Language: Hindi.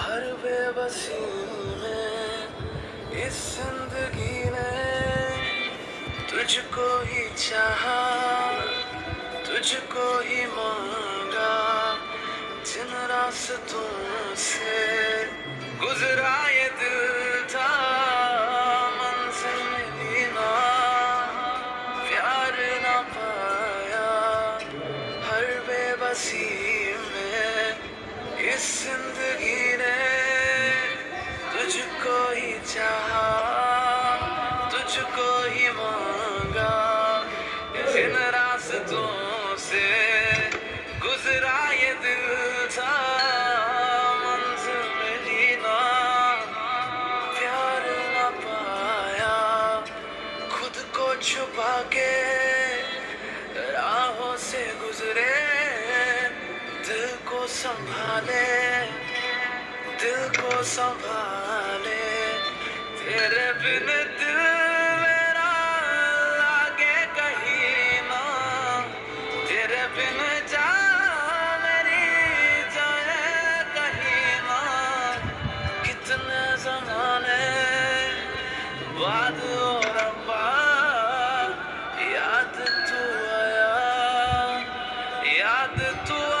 हर बेबसी में इस ज़िंदगी ने तुझको ही चाहा, तुझको ही मांगा, जिन रास्तों से गुजरा ये दिल था, मंजिल मिली प्यार ना पाया, हर में ज़िंदगी ने तुझको ही चाहा, तुझको ही मांगा। से गुजरा ये दिल प्यार पाया, खुद को छुपा के राहों से गुजरे। संभाले, दिल को संभाले। तेरे बिन दिल मेरा लागे कहीं ना। तेरे बिन जा ना। कितने जमाने बाद याद तू आया, याद तू